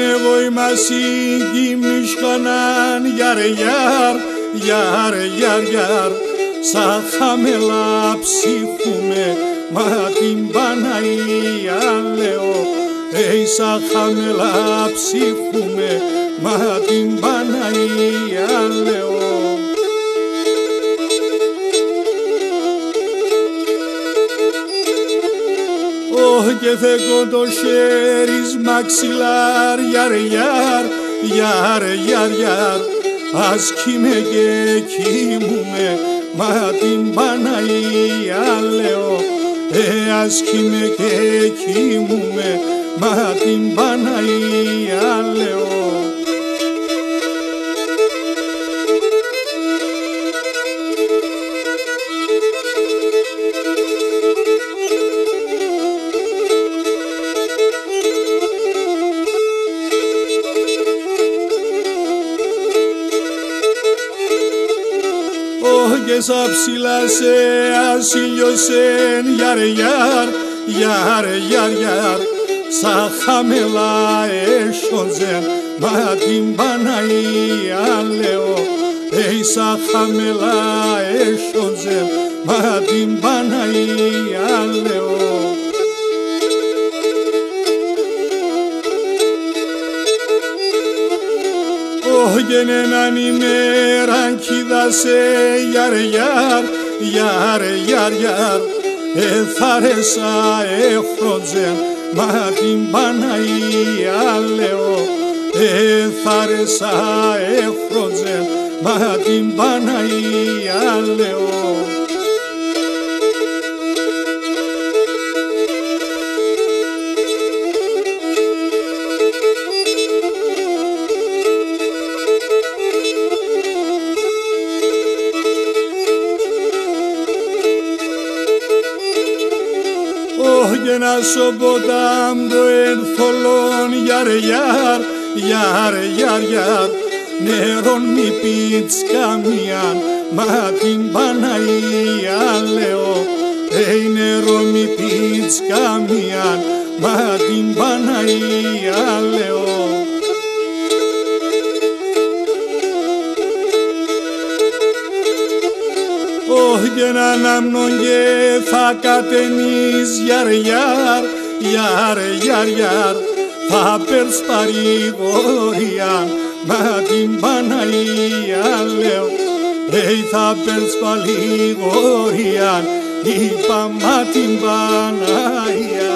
εγώ ημασί γυμνισκανάν γιαρ γιαρ γιαρ γιαρ γιαρ. Σα χαμελά ψυχούμε μα την Παναγία λέω. Ει σα χαμελά ψυχούμε μα την Παναγία λέω και θεκώ το χέρι μαξιλάρ γιαρ γιαρ γιαρ γιαρ γιαρ. Ας κείμε και κοιμούμε μα την Παναγία λέω. Ε ας κείμε και κοιμούμε μα την Παναγία λέω και σα ψηλά σε ασύλιωσεν γιαρ γιαρ γιαρ γιαρ γιαρ. Σα χαμελά έσχονζεν μα την Παναγία λέω. Ει σα χαμελά έσχονζεν έναν ημέραν κοίτασε γιαρ γιαρ γιαρ γιαρ γιαρ. Εθάρεσα εφρότζεν μα την Παναγία λέω. Εθάρεσα εφρότζεν μα την Παναγία λέω να ποτάμ το ενθολόν γιαρ γιαρ γιαρ γιαρ γιαρ. Νερόν μη πίτς καμίαν μα την Παναγία λέω. Ει νερό μη πίτς καμίαν μα την Παναγία λέω και να άμνον και θα κατενείς γιαρ γιαρ γιαρ γιαρ γιαρ. Θα πέρς παρηγορία μα την Παναγία λέω. Ει θα πέρς παρηγορία είπα μα την Παναγία